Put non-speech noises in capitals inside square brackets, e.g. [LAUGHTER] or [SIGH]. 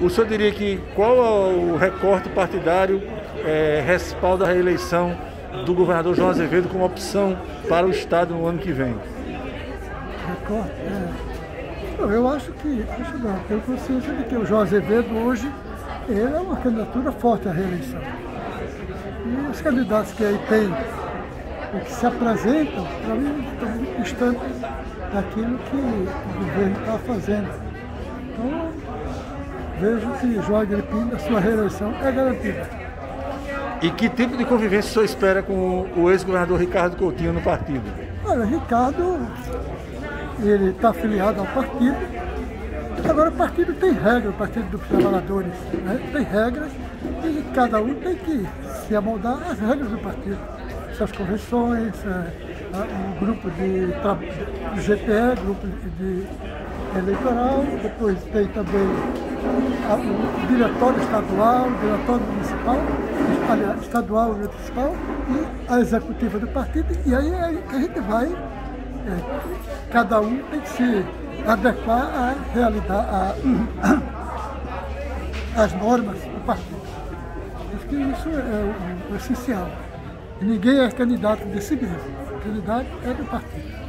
O senhor diria que qual é o recorte partidário é, respalda a reeleição do governador João Azevedo como opção para o Estado no ano que vem? Recorte? É. Eu acho que, acho não, tenho consciência de que o João Azevedo hoje ele é uma candidatura forte à reeleição. E os candidatos que aí tem, que se apresentam, para mim, estão distantes daquilo que o governo está fazendo. Vejo que João Agripino, a sua reeleição é garantida. E que tipo de convivência o senhor espera com o ex-governador Ricardo Coutinho no partido? Olha, Ricardo, ele está afiliado ao partido. Agora o partido tem regras, o Partido dos Trabalhadores né? tem regras e cada um tem que se amoldar às regras do partido. Suas convenções, é, o grupo de, de GPE, grupo de eleitoral, depois tem também o diretório estadual, o diretório municipal, aliás, estadual e municipal, e a executiva do partido, e aí é que a gente vai, é, cada um tem que se adequar à realidade, [COUGHS] às normas do partido. Acho que isso é o, o essencial. Ninguém é candidato de si mesmo, o candidato é do partido.